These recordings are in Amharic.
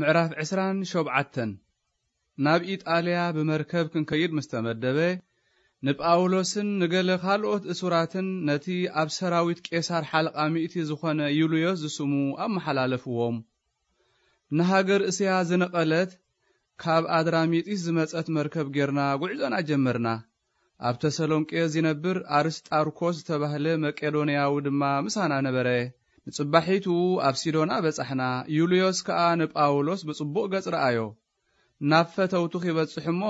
ምዕራፍ ዕስራን ሸውዓተን ናብ ኢጣልያ ብመርከብ ክንከይድ ምስ ተመደበ ንጳውሎስን ንገለ ካልኦት እሱራትን ነቲ ኣብ ሰራዊት ቄሳር ሓለቓ ሚእቲ ዝኾነ ዩልዮስ ዝስሙ ኣመሓላለፍዎም። ንሃገር እስያ ዝነቐለት ካብ ኣድራሚጢስ ዝመጸት መርከብ ጌርና ጉዕዞና ጀመርና። ኣብ ተሰሎንቄ ዝነብር ኣርስጣርኮስ ዝተባህለ መቄዶንያዊ ድማ ምሳና ነበረ ንጽባሒቱ ኣብ ሲዶና በጻሕና ዩልዮስ ከኣ ንጳውሎስ ብጽቡቕ ገጽ ረኣዮ። ናብ ፈተውቱ ኺበጽሕ እሞ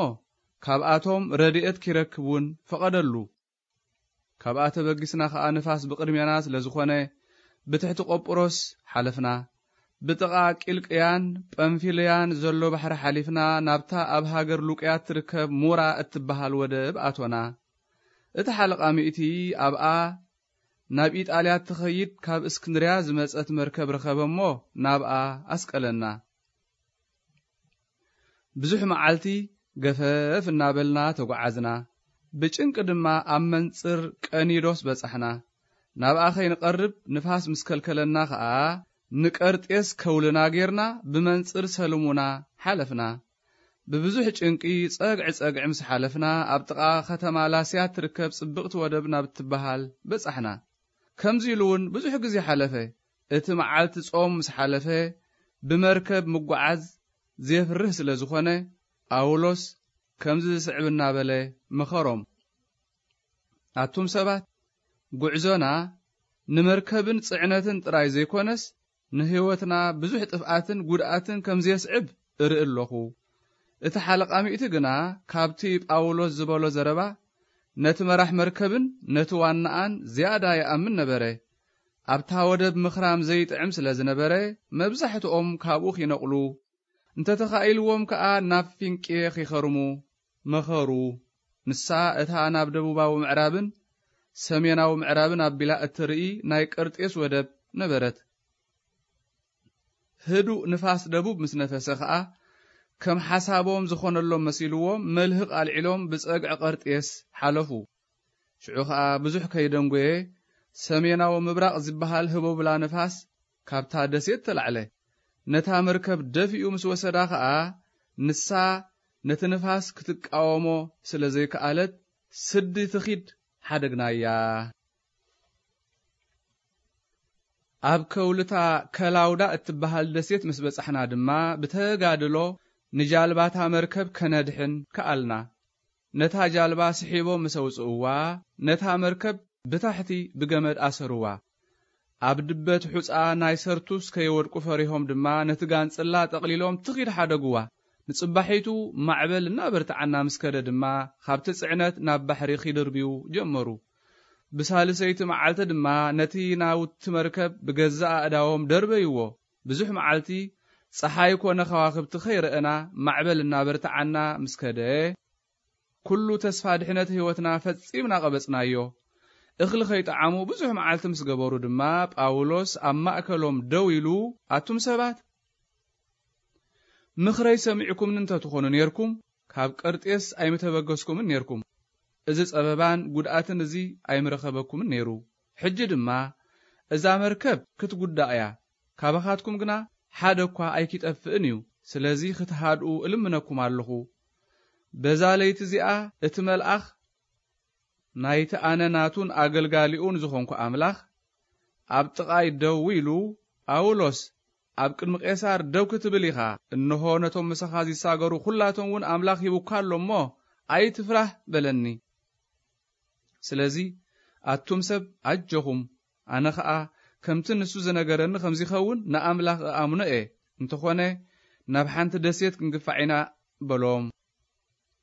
ካብኣቶም ረድኤት ኪረክቡን ፈቐደሉ። ካብኣ ተበጊስና ኸዓ ንፋስ ብቕድሜና ስለ ዝኾነ ብትሕቲ ቆጵሮስ ሓለፍና። ብጥቓ ቂልቅያን ጰንፊልያን ዘሎ ባሕሪ ሓሊፍና ናብታ ኣብ ሃገር ሉቅያት ትርከብ ሙራ እትበሃል ወደብ ኣቶና። እቲ ሓለቓ ሚእቲ ኣብኣ ናብ ኢጣልያ ትኸይድ ካብ እስክንድርያ ዝመጸት መርከብ ረኸበ እሞ ናብኣ ኣስቀለና። ብዙሕ መዓልቲ ገፈፍ እናበልና ተጓዓዝና። ብጭንቂ ድማ ኣብ መንጽር ቀኒዶስ በጻሕና። ናብኣ ኸይንቐርብ ንፋስ ምስ ከልከለና ኸዓ ንቀርጤስ ከውልና ጌርና ብመንጽር ሰልሙና ሓለፍና። ብብዙሕ ጭንቂ ጸግዒ ጸግዒ ምስ ሓለፍና ኣብ ጥቓ ኸተማ ላስያ ትርከብ ጽብቕቲ ወደብ ናብ እትበሃል በጻሕና ከምዚ ኢሉ እውን ብዙሕ ግዜ ሓለፈ። እቲ መዓልቲ ጾም ምስ ሓለፈ ብመርከብ ምጓዓዝ ዘየፍርህ ስለ ዝኾነ ጳውሎስ ከምዚ ዝስዕብ እናበለ መኸሮም። ኣቱም ሰባት ጉዕዞና ንመርከብን ጽዕነትን ጥራይ ዘይኮነስ ንህይወትና ብዙሕ ጥፍኣትን ጉድኣትን ከም ዘየስዕብ እርኢ ኣለኹ። እቲ ሓለቓ ሚእቲ ግና ካብቲ ጳውሎስ ዝበሎ ዘረባ ነቲ መራሕ መርከብን ነቲ ዋናኣን ዝያዳ ይኣምን ነበረ። ኣብታ ወደብ ምኽራም ዘይጥዕም ስለ ዝነበረ መብዛሕትኦም ካብኡ ኺነቕሉ እንተተኻኢልዎም ከኣ ናብ ፊንቄ ኺኸርሙ። መኸሩ ንሳ እታ ናብ ደቡባዊ ምዕራብን ሰሜናዊ ምዕራብን ኣቢላ እትርኢ ናይ ቀርጤስ ወደብ ነበረት። ህዱእ ንፋስ ደቡብ ምስ ነፈሰ ኸዓ ከም ሓሳቦም ዝኾነሎም መሲልዎም መልህቕ ኣልዒሎም ብጸግዒ ቀርጤስ ሓለፉ። ሽዑ ኸዓ ብዙሕ ከይደንጐየ ሰሜናዊ ምብራቕ ዝበሃል ህቦብላ ንፋስ ካብታ ደሴት ተላዕለ። ነታ መርከብ ደፊኡ ምስ ወሰዳ ኸዓ ንሳ ነቲ ንፋስ ክትቃወሞ ስለ ዘይከኣለት ስዲ ትኺድ ሓደግናያ። ኣብ ከውልታ ከላውዳ እትበሃል ደሴት ምስ በጻሕና ድማ ብተጋድሎ ንጃልባታ መርከብ ከነድሕን ከኣልና ነታ ጃልባ ስሒቦም ምስ ኣውፅእዋ ነታ መርከብ ብታሕቲ ብገመድ ኣሰርዋ ኣብ ድበት ሑፃ ናይ ሰርቱስ ከየወድቁ ፈሪሆም ድማ ነቲ ጋንጽላ ጠቕሊሎም ትኺድ ሓደግዋ ንጽባሒቱ ማዕበል እናበርትዓና ምስ ከደ ድማ ካብቲ ጽዕነት ናብ ባሕሪ ኺድርብዩ ጀመሩ። ብሳልሰይቲ መዓልቲ ድማ ነቲ ናውቲ መርከብ ብገዛእ ኣእዳዎም ደርበይዎ። ብዙሕ መዓልቲ ፀሓይ ኮነ ከዋኽብቲ ኸይረአና ማዕበል እናበርትዓና ምስ ከደ ኩሉ ተስፋ ድሕነት ህይወትና ፈጺምና ቐበጽናዮ። እኽሊ ኸይጠዓሙ ብዙሕ መዓልቲ ምስ ገበሩ ድማ ጳውሎስ ኣብ ማእከሎም ደው ኢሉ ኣቱም ሰባት ምኽረይ ሰሚዕኩምን እንተትኾኑ ነርኩም ካብ ቀርጤስ ኣይምተበገስኩምን ነርኩም እዚ ጸበባን ጉድኣትን እዚ ኣይምረኸበኩምን ነይሩ። ሕጂ ድማ እዛ መርከብ ክትጉዳእ እያ። ካባኻትኩም ግና ሓደ እኳ ኣይኪጠፍእን እዩ። ስለዚ ክትሃድኡ እልምነኩም ኣለኹ። በዛ ለይቲ እዚኣ እቲ መልኣኽ ናይቲ ኣነ ናቱን ኣገልጋሊኡን ዝኾንኩ ኣምላኽ ኣብ ጥቓይ ደው ኢሉ ጳውሎስ ኣብ ቅድሚ ቄሳር ደው ክትብል ኢኻ እንሆ ነቶም ምሳኻ ዚሳገሩ ኲላቶም እውን ኣምላኽ ሂቡካ ኣሎ እሞ ኣይትፍራህ በለኒ። ስለዚ ኣቱም ሰብ ኣጀኹም ኣነ ኸዓ ከምቲ ንሱ ዝነገረኒ ከምዚኸውን ንኣምላኽ ኣምኖ እየ። እንተኾነ ናብ ሓንቲ ደሴት ክንግፋዕ ኢና በሎም።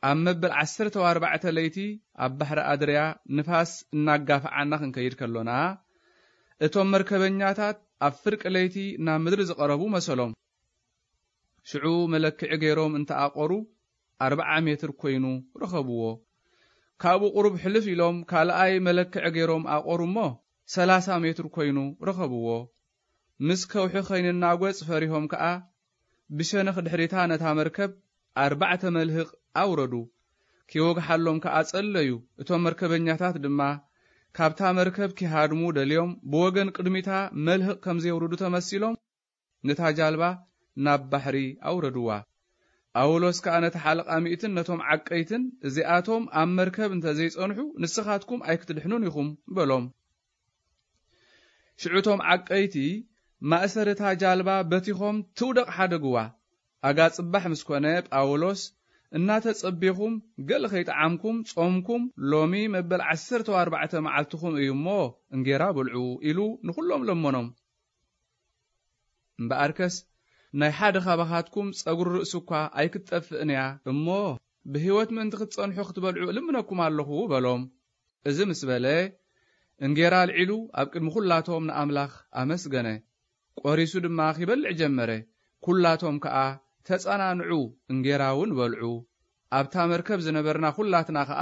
ኣብ መበል ዓሰርተ ወኣርባዕተ ለይቲ ኣብ ባሕሪ ኣድርያ ንፋስ እናጋፍዓና ክንከይድ ከሎና እቶም መርከበኛታት ኣብ ፍርቂ ለይቲ ናብ ምድሪ ዝቐረቡ መሰሎም። ሽዑ መለክዒ ገይሮም እንተኣቆሩ ኣርባዓ ሜትር ኮይኑ ረኸብዎ። ካብኡ ቁሩብ ሕልፍ ኢሎም ካልኣይ መለክዒ ገይሮም ኣቆሩ እሞ ሰላሳ ሜትር ኮይኑ ረኸብዎ። ምስ ከውሒ ኸይንናጐጽ ፈሪሆም ከኣ ብሸነኽ ድሕሪታ ነታ መርከብ ኣርባዕተ መልህቕ ኣውረዱ። ኪወግሓሎም ከኣ ጸለዩ። እቶም መርከበኛታት ድማ ካብታ መርከብ ኪሃድሙ ደልዮም ብወገን ቅድሚታ መልህቕ ከም ዘየውርዱ ተመሲሎም ነታ ጃልባ ናብ ባሕሪ ኣውረድዋ። ጳውሎስ ከዓ ነቲ ሓለቓ ሚእትን ነቶም ዓቀይትን እዚኣቶም ኣብ መርከብ እንተዘይጸንሑ ንስኻትኩም ኣይክትድሕኑን ኢኹም በሎም ሽዑቶም ዓቀይቲ ማእሰረታ ጃልባ በቲኾም ትውደቕ ሓደግዋ። ኣጋ ጽባሕ ምስ ኮነ ጳውሎስ እናተጸቢኹም ገለ ኸይጠዓምኩም ጾምኩም ሎሚ መበል ዓሰርተ ኣርባዕተ መዓልትኹም እዩ እሞ እንጌራ ብልዑ ኢሉ ንኹሎም ለመኖም። እምበኣርከስ ናይ ሓደ ኻባኻትኩም ጸጉሪ ርእሱ እኳ ኣይክትጠፍእን እያ እሞ ብህይወት ምእንቲ ክትጸንሑ ክትበልዑ እልምነኩም ኣለኹ በሎም። እዚ ምስ በለ እንጌራ ኣልዒሉ ኣብ ቅድሚ ኹላቶም ንኣምላኽ ኣመስገነ ቈሪሱ ድማ ኺበልዕ ጀመረ። ኵላቶም ከዓ ተጸናንዑ እንጌራ እውን በልዑ። ኣብታ መርከብ ዝነበርና ኹላትና ከዓ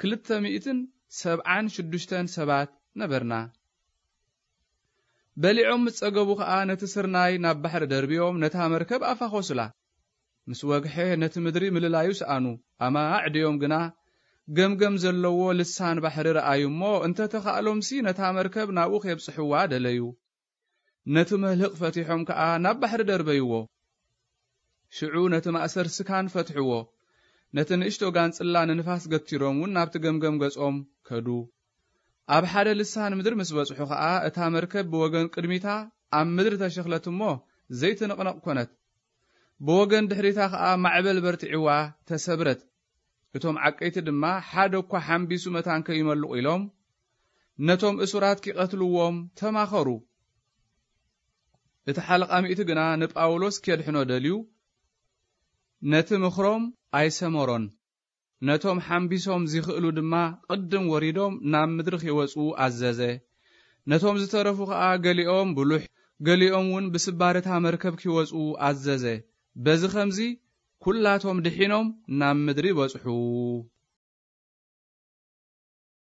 ክልተ ሚእትን ሰብዓን ሽዱሽተን ሰባት ነበርና። በሊዖም ምስ ጸገቡ ከዓ ነቲ ስርናይ ናብ ባሕሪ ደርቢዮም ነታ መርከብ ኣፋኾስላ። ምስ ወግሐ ነቲ ምድሪ ምልላዩ ሰኣኑ። ኣማዕ ድዮም ግና ገምገም ዘለዎ ልሳን ባሕሪ ረኣዩ እሞ እንተ ተኻእሎምሲ ነታ መርከብ ናብኡ ኸየብጽሕዋ ደለዩ። ነቲ መልህቕ ፈቲሖም ከዓ ናብ ባሕሪ ደርበይዎ። ሽዑ ነቲ ማእሰር ስካን ፈትሕዎ። ነቲ ንእሽቶ ጋንጽላ ንንፋስ ገቲሮም እውን ናብቲ ገምገም ገጾም ከዱ። ኣብ ሓደ ልሳን ምድሪ ምስ በጽሑ ከዓ እታ መርከብ ብወገን ቅድሚታ ኣብ ምድሪ ተሸኽለት እሞ ዘይትንቕነቕ ኮነት። ብወገን ድሕሪታ ከዓ ማዕበል በርቲዒዋ ተሰብረት እቶም ዓቀይቲ ድማ ሓደ እኳ ሓምቢሱ መታን ከይመልቑ ኢሎም ነቶም እሱራት ኪቐትልዎም ተማኸሩ። እቲ ሓለቓ ሚእቲ ግና ንጳውሎስ ኬድሕኖ ደልዩ ነቲ ምኽሮም ኣይሰመሮን። ነቶም ሓምቢሶም ዚኽእሉ ድማ ቅድም ወሪዶም ናብ ምድሪ ኺወፁ ኣዘዘ። ነቶም ዝተረፉ ከዓ ገሊኦም ብሉሕ ገሊኦም እውን ብስባርታ መርከብ ኪወፁ ኣዘዘ። በዚ ኸምዚ ኵላቶም ድሒኖም ናብ ምድሪ በጽሑ